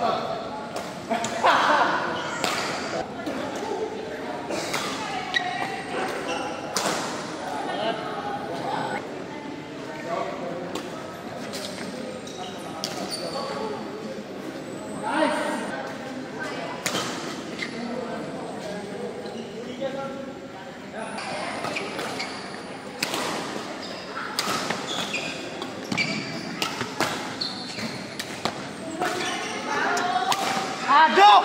Voilà. Adão!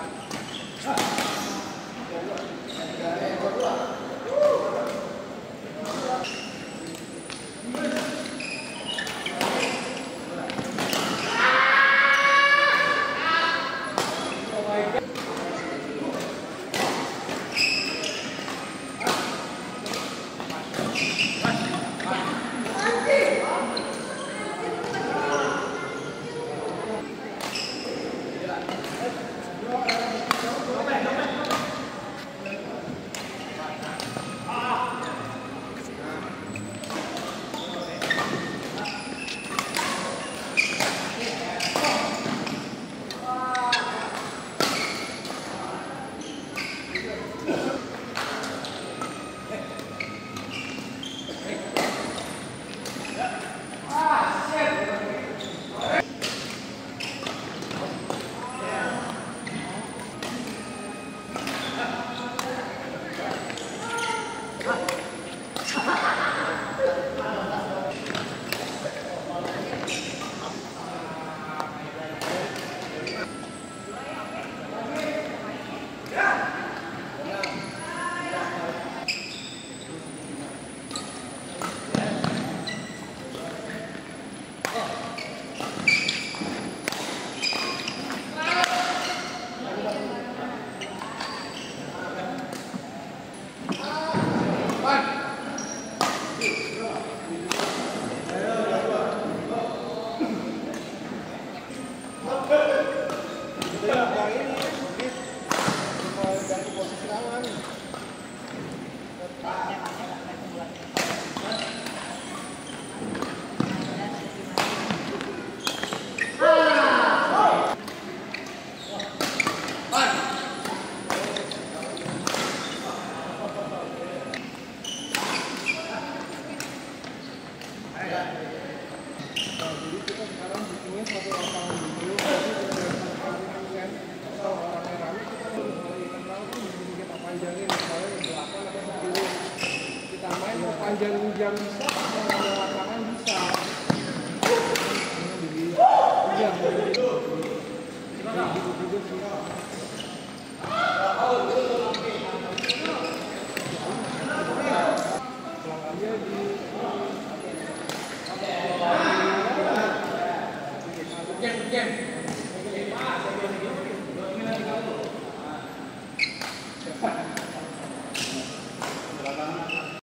Oh my God. panjang jam bisa lapangan bisa. Iya. juga sih